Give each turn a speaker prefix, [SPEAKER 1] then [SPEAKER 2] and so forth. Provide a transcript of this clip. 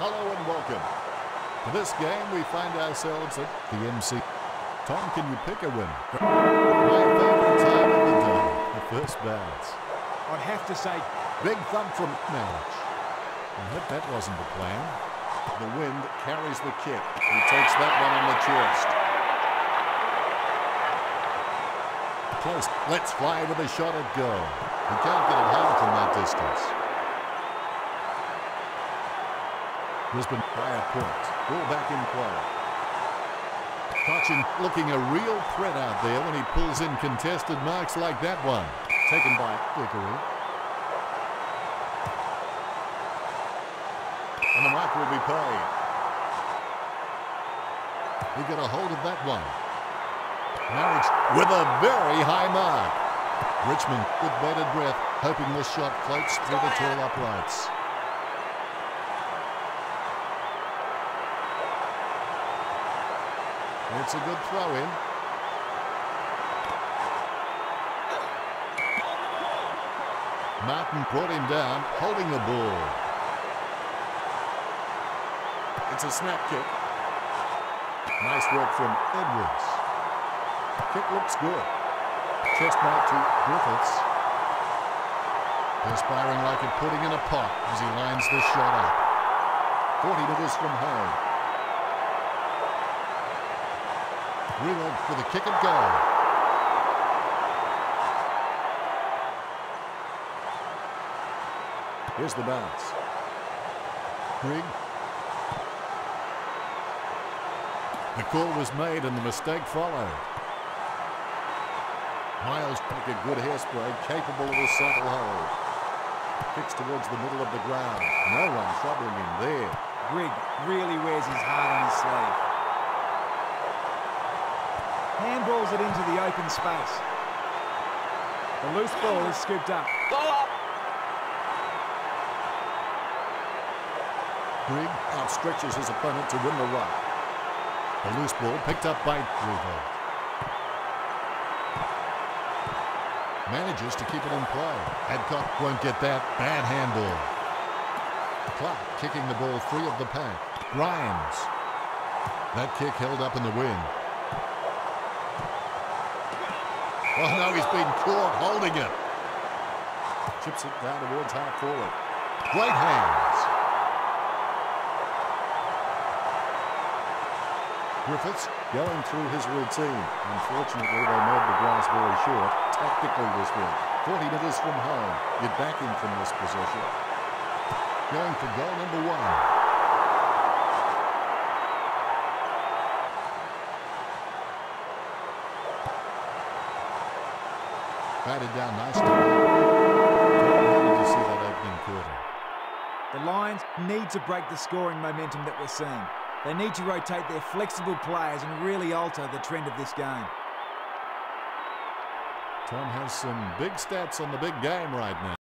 [SPEAKER 1] Hello and welcome. For this game, we find ourselves at the MC. Tom, can you pick a winner? My favourite time of the day, the first bounce.
[SPEAKER 2] I'd have to say,
[SPEAKER 1] Big thumb from Marriage. I hope that wasn't the plan. The wind carries the kick. He takes that one on the chest. Close. Let's fly with a shot at goal. He can't get it home from that distance. Brisbane by a point. Ball back in play. Cotchin looking a real threat out there when he pulls in contested marks like that one. Taken by Dickery. And the mark will be paid. He got a hold of that one. Marriage with a very high mark. Richmond with bated breath, hoping this shot floats through the tall uprights. It's a good throw in. Martin brought him down, holding the ball. It's a snap kick. Nice work from Edwards. Kick looks good. Chest mark to Griffiths. Perspiring like a pudding in a pot as he lines this shot up. 40 metres from home. Reload for the kick and goal. Here's the bounce. Grigg. The call was made and the mistake followed. Miles took a good hairspray, capable of a subtle hold. Kicks towards the middle of the ground. No one troubling him there.
[SPEAKER 2] Grigg really wears his heart on it into the open space. The loose ball is scooped up.
[SPEAKER 1] Grigg outstretches his opponent to win the run. The loose ball picked up by Riewoldt. Manages to keep it in play. Adcock won't get that. Bad handball. Clark kicking the ball free of the pack. Grimes. That kick held up in the wind. Oh no, he's been caught holding it. Chips it down towards half forward. Great hands. Griffiths going through his routine. Unfortunately, they made the grass very short. Tactically this week. 40 metres from home. You're backing from this position. Going for goal number one. Batted down nicely. How did you see that opening quarter?
[SPEAKER 2] The Lions need to break the scoring momentum that we're seeing. They need to rotate their flexible players and really alter the trend of this game.
[SPEAKER 1] Tom has some big stats on the big game right now.